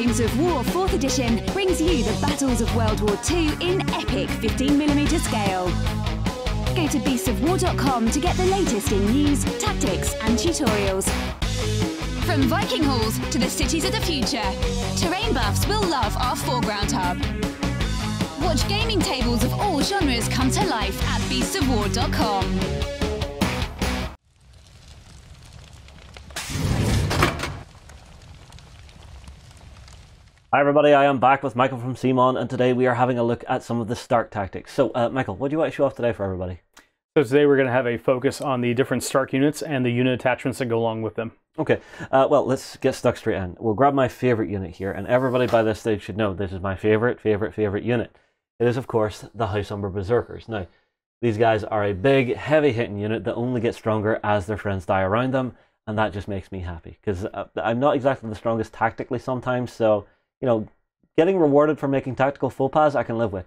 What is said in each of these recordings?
Flames of War 4th Edition brings you the battles of World War II in epic 15mm scale. Go to beastsofwar.com to get the latest in news, tactics, and tutorials. From Viking halls to the cities of the future, terrain buffs will love our foreground hub. Watch gaming tables of all genres come to life at beastsofwar.com. Hi everybody, I am back with Michael from CMON and today we are having a look at some of the Stark tactics. So uh, Michael, what do you want to show off today for everybody? So today we're going to have a focus on the different Stark units and the unit attachments that go along with them. Okay, uh, well let's get stuck straight in. We'll grab my favorite unit here and everybody by this stage should know this is my favorite, favorite, favorite unit. It is of course the House Umber Berserkers. Now, these guys are a big, heavy hitting unit that only gets stronger as their friends die around them and that just makes me happy because uh, I'm not exactly the strongest tactically sometimes, so you know, getting rewarded for making tactical faux pas, I can live with.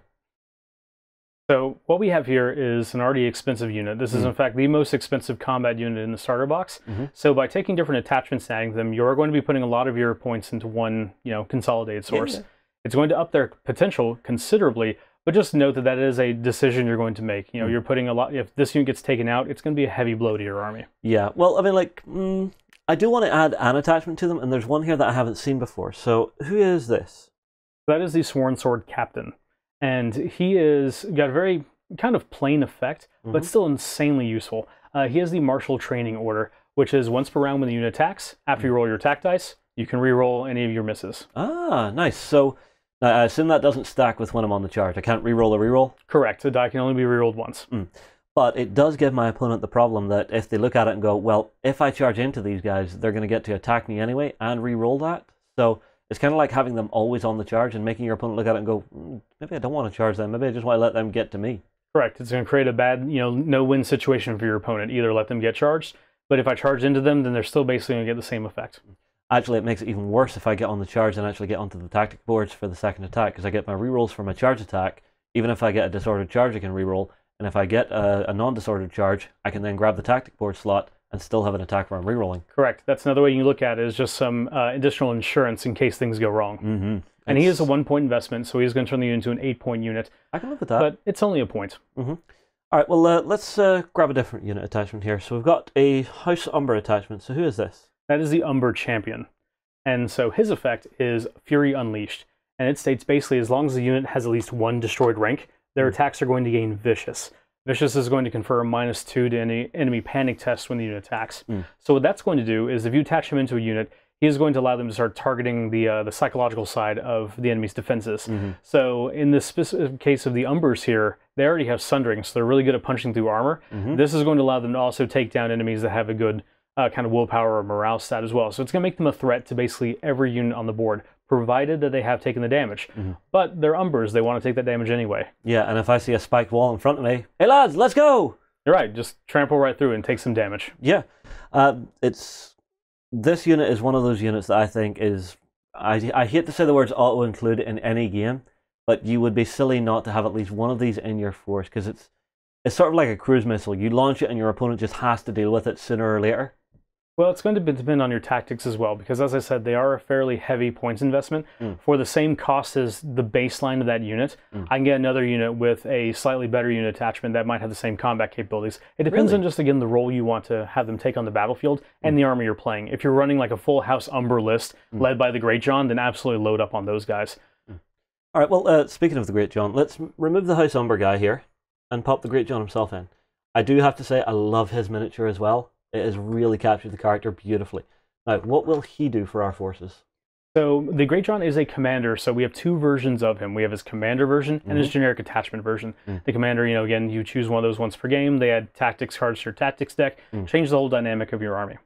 So what we have here is an already expensive unit. This is Mm. in fact the most expensive combat unit in the starter box. Mhm. So by taking different attachments and adding them, you're going to be putting a lot of your points into one, you know, consolidated source. yeah. It's going to up their potential considerably, but just note that that is a decision you're going to make. You know, Mm. you're putting a lot. If this unit gets taken out, it's going to be a heavy blow to your army. Yeah, well, I mean, like, mm, I do want to add an attachment to them, and there's one here that I haven't seen before. So, who is this? That is the Sworn Sword Captain, and he is got a very kind of plain effect, but Mhm. still insanely useful. Uh, he has the Martial Training Order, which is once per round when the unit attacks. After you roll your attack dice, you can re-roll any of your misses. Ah, nice. So, I assume that doesn't stack with when I'm on the charge. I can't re-roll a reroll, Correct. The die can only be re-rolled once. But it does give my opponent the problem that if they look at it and go, well, if I charge into these guys, they're going to get to attack me anyway and re-roll that. So, it's kind of like having them always on the charge and making your opponent look at it and go, mm, maybe I don't want to charge them. Maybe I just want to let them get to me. Correct. It's going to create a bad, you know, no-win situation for your opponent. Either let them get charged, but if I charge into them, then they're still basically going to get the same effect. Actually, it makes it even worse if I get on the charge and actually get onto the tactic boards for the second attack because I get my rerolls for my charge attack. Even if I get a disordered charge, I can reroll. And if I get a, a non disordered charge, I can then grab the tactic board slot and still have an attack where I'm rerolling. Correct. That's another way you look at it is just some uh, additional insurance in case things go wrong. Mm-hmm. And he is a one-point investment, so he's going to turn the unit into an eight-point unit. I can live with that. but it's only a point. All right, well, uh, let's uh, grab a different unit attachment here. So we've got a House Umber attachment. So who is this? That is the Umber Champion. And so his effect is Fury Unleashed. And it states basically as long as the unit has at least one destroyed rank, their attacks are going to gain Vicious. Vicious is going to confer a minus two to any enemy panic test when the unit attacks. Mm. So what that's going to do is if you attach him into a unit, he is going to allow them to start targeting the uh, the psychological side of the enemy's defenses. So in this specific case of the Umbers here, they already have Sundering, so they're really good at punching through armor. Mhm. This is going to allow them to also take down enemies that have a good uh, kind of willpower or morale stat as well. So it's going to make them a threat to basically every unit on the board, provided that they have taken the damage. But they're Umbers, they want to take that damage anyway. Yeah, and if I see a spiked wall in front of me, hey lads, let's go! You're right, just trample right through and take some damage. Yeah, uh, it's this unit is one of those units that I think is I I hate to say the words auto include in any game, but you would be silly not to have at least one of these in your force because it's it's sort of like a cruise missile. You launch it and your opponent just has to deal with it sooner or later. Well, it's going to depend on your tactics as well, because as I said, they are a fairly heavy points investment. Mm. For the same cost as the baseline of that unit, Mm. I can get another unit with a slightly better unit attachment that might have the same combat capabilities. It depends Really? on just, again, the role you want to have them take on the battlefield and the army you're playing. If you're running like a full House Umber list Mm. led by the Greatjon, then absolutely load up on those guys. All right. Well, uh, speaking of the Greatjon, let's remove the House Umber guy here and pop the Greatjon himself in. I do have to say I love his miniature as well. It has really captured the character beautifully. Now, what will he do for our forces? So the Greatjon is a commander, so we have two versions of him. We have his commander version and his generic attachment version. Mm. The commander, you know, again, you choose one of those once per game. They add tactics cards to your tactics deck, Mm. change the whole dynamic of your army.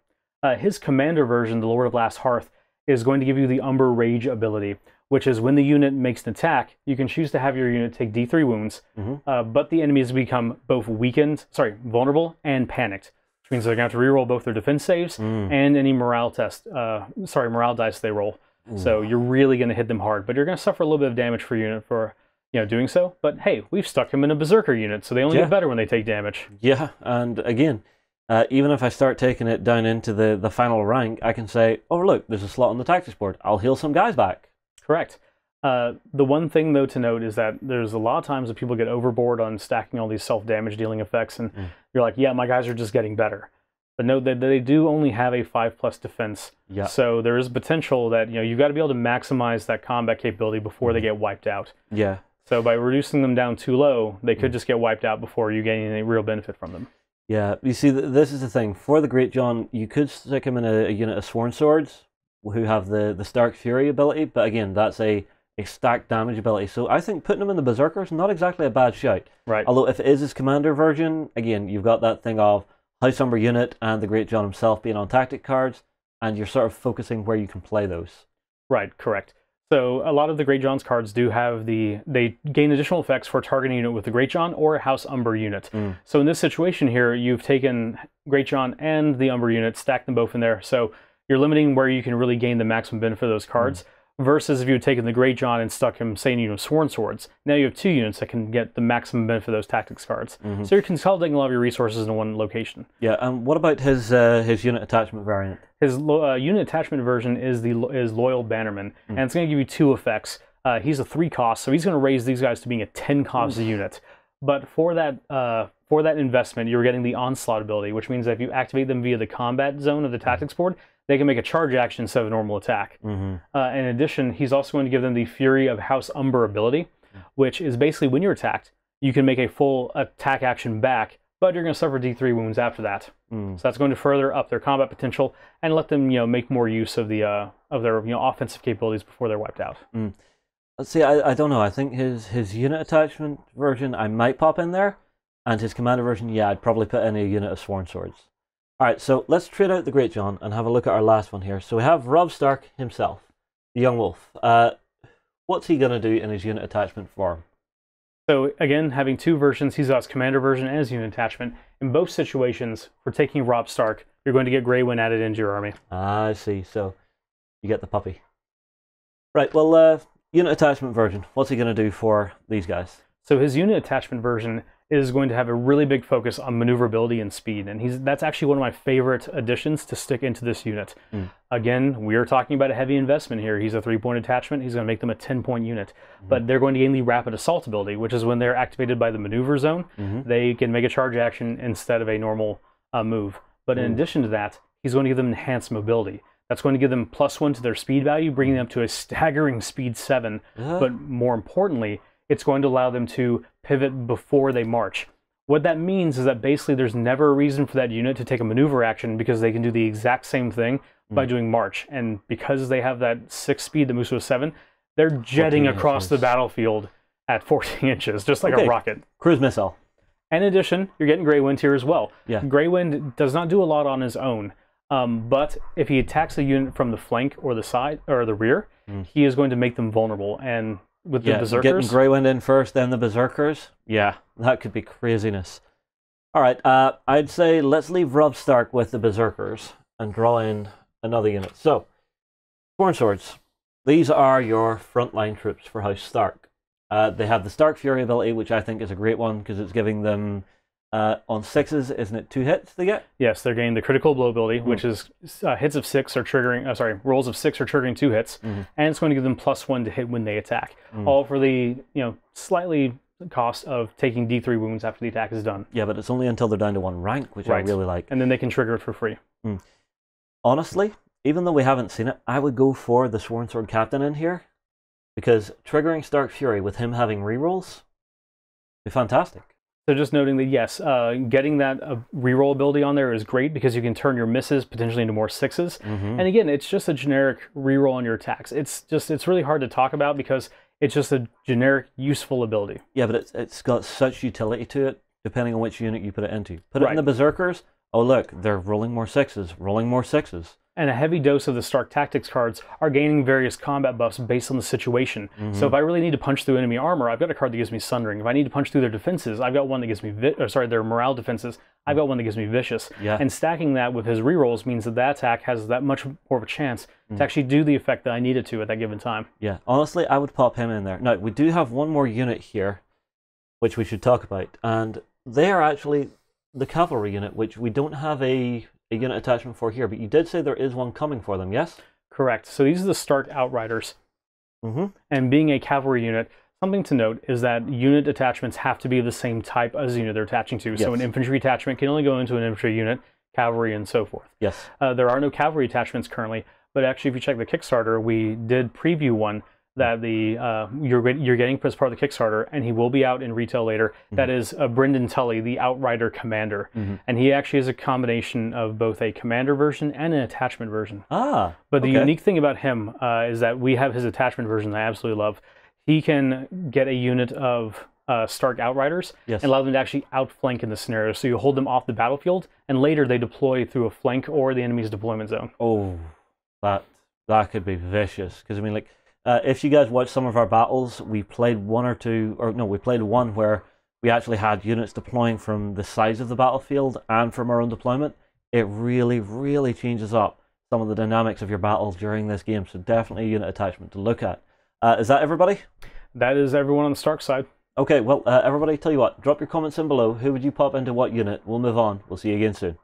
Uh, his commander version, the Lord of Last Hearth, is going to give you the Umber Rage ability, which is when the unit makes an attack, you can choose to have your unit take D3 wounds, Mhm. uh, but the enemies become both weakened, sorry, vulnerable and panicked, which means they're going to have to reroll both their defense saves Mm. and any morale test, uh, sorry, morale dice they roll. So you're really going to hit them hard, but you're going to suffer a little bit of damage for unit for you know doing so. But hey, we've stuck him in a berserker unit, so they only Yeah. get better when they take damage. Yeah, and again, uh, even if I start taking it down into the, the final rank, I can say, oh, look, there's a slot on the tactics board. I'll heal some guys back. Correct. Uh, the one thing though to note is that there's a lot of times that people get overboard on stacking all these self damage dealing effects, and Mm. you're like, yeah, my guys are just getting better. But note that they do only have a five plus defense, Yeah. so there is potential that you know you've got to be able to maximize that combat capability before Mm. they get wiped out. Yeah. So by reducing them down too low, they Mm. could just get wiped out before you gain any real benefit from them. Yeah, you see, th- this is the thing. For the Greatjon, you could stick him in a, a unit of Sworn Swords, who have the, the Stark Fury ability, but again, that's a, a stacked damage ability. So I think putting him in the Berserkers not exactly a bad shout. Right. Although if it is his commander version, again, you've got that thing of House Umber unit and the Greatjon himself being on tactic cards, and you're sort of focusing where you can play those. Right, correct. So a lot of the Greatjon's cards do have the they gain additional effects for targeting unit with the Greatjon or a House Umber unit. Mm. So in this situation here, you've taken Greatjon and the Umber unit, stacked them both in there. So you're limiting where you can really gain the maximum benefit of those cards. Versus if you had taken the Greatjon and stuck him, say, in unit of Sworn Swords, now you have two units that can get the maximum benefit of those tactics cards. Mhm. So you're consolidating a lot of your resources in one location. Yeah, and what about his uh, his unit attachment variant? His lo- uh, unit attachment version is the lo- is loyal bannerman, and it's going to give you two effects. Uh, he's a three cost, so he's going to raise these guys to being a ten cost unit. But for that uh, for that investment, you're getting the onslaught ability, which means that if you activate them via the combat zone of the tactics board, they can make a charge action instead of a normal attack. Mm-hmm. Uh, in addition, he's also going to give them the Fury of House Umber ability, which is basically when you're attacked, you can make a full attack action back, but you're going to suffer D3 wounds after that. Mm. So that's going to further up their combat potential and let them, you know, make more use of the uh, of their you know offensive capabilities before they're wiped out. Let's see, I, I don't know. I think his his unit attachment version I might pop in there, and his commander version, yeah, I'd probably put in a unit of Sworn Swords. All right, so let's trade out the Greatjon and have a look at our last one here. So we have Robb Stark himself, the Young Wolf. Uh, what's he gonna do in his unit attachment form? So again, having two versions, he's got his commander version and his unit attachment. In both situations, for taking Robb Stark, you're going to get Grey Wind added into your army. Ah, I see. So you get the puppy. Right. Well, uh, unit attachment version. What's he gonna do for these guys? So his unit attachment version is going to have a really big focus on maneuverability and speed, and he's that's actually one of my favorite additions to stick into this unit. Mm. Again, we are talking about a heavy investment here. He's a three-point attachment. He's going to make them a ten-point unit, but they're going to gain the rapid assault ability, which is when they're activated by the maneuver zone, Mhm. they can make a charge action instead of a normal uh, move. But in Mm. addition to that, he's going to give them enhanced mobility. That's going to give them plus one to their speed value, bringing them to a staggering speed seven Uh, but more importantly, it's going to allow them to pivot before they march. What that means is that basically there's never a reason for that unit to take a maneuver action because they can do the exact same thing by Hmm. doing march. And because they have that six speed that moves to a seven, they're jetting 14 across the battlefield at 14 inches, just like Okay. a rocket. cruise missile. In addition, you're getting Grey Wind here as well. Yeah. Grey Wind does not do a lot on his own, um, but if he attacks a unit from the flank or the side or the rear, Mm. he is going to make them vulnerable. And with the Yeah, getting berserkers, Greywind in first, then the Berserkers. Yeah, that could be craziness. All right, uh, I'd say let's leave Robb Stark with the Berserkers and draw in another unit. So, Sworn Swords. These are your frontline troops for House Stark. Uh, they have the Stark Fury ability, which I think is a great one because it's giving them uh, on sixes, isn't it? Two hits they get. Yes, they're getting the critical blow ability, Hmm. which is uh, hits of six are triggering. Uh, sorry, rolls of six are triggering two hits, Mhm. and it's going to give them plus one to hit when they attack. Mm. All for the you know slightly cost of taking D3 wounds after the attack is done, Yeah, but it's only until they're down to one rank, which Right. I really like. and then they can trigger it for free. honestly, even though we haven't seen it, I would go for the Sworn Sword Captain in here because triggering Stark Fury with him having rerolls be fantastic. So just noting that yes, uh, getting that uh, reroll ability on there is great because you can turn your misses potentially into more 6s Mm-hmm. And again, it's just a generic reroll on your attacks. It's just it's really hard to talk about because it's just a generic useful ability. yeah, but it's it's got such utility to it depending on which unit you put it into. Put it in the Berserkers. Oh look, they're rolling more sixes, rolling more sixes. And a heavy dose of the Stark Tactics cards are gaining various combat buffs based on the situation. So mm-hmm. if I really need to punch through enemy armor, I've got a card that gives me Sundering. If I need to punch through their defenses, I've got one that gives me, vi- or sorry, their morale defenses. I've got one that gives me Vicious. Yeah. And stacking that with his rerolls means that that attack has that much more of a chance to mm. actually do the effect that I need it to at that given time. Yeah, honestly, I would pop him in there. Now, we do have one more unit here, which we should talk about, and they are actually the cavalry unit, which we don't have a, a unit attachment for here, but you did say there is one coming for them, yes? Correct. So these are the Stark Outriders. Mm-hmm. And being a cavalry unit, something to note is that unit attachments have to be the same type as the unit they're attaching to. So an infantry attachment can only go into an infantry unit, cavalry, and so forth. Yes. Uh, there are no cavalry attachments currently, but actually, if you check the Kickstarter, we did preview one that the uh, you're you're getting as part of the Kickstarter, and he will be out in retail later. That is uh, Brynden Tully, the Outrider Commander, Mhm. and he actually is a combination of both a commander version and an attachment version. Ah. But the okay. unique thing about him uh, is that we have his attachment version that I absolutely love. He can get a unit of uh, Stark Outriders Yes. and allow them to actually outflank in the scenario. So you hold them off the battlefield, and later they deploy through a flank or the enemy's deployment zone. Oh, that that could be vicious. Because I mean, like, uh, if you guys watch some of our battles, we played one or two, or no, we played one where we actually had units deploying from the size of the battlefield and from our own deployment. It really, really changes up some of the dynamics of your battles during this game. So definitely a unit attachment to look at. Uh, is that everybody? That is everyone on the Stark side. Okay, well, uh, everybody, tell you what, drop your comments in below. Who would you pop into what unit? We'll move on. We'll see you again soon.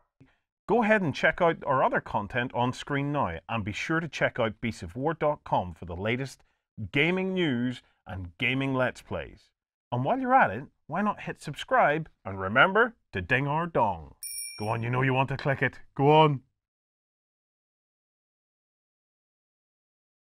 Go ahead and check out our other content on screen now, and be sure to check out beastsofwar.com for the latest gaming news and gaming let's plays. And while you're at it, why not hit subscribe and remember to ding our dong. Go on, you know you want to click it. Go on.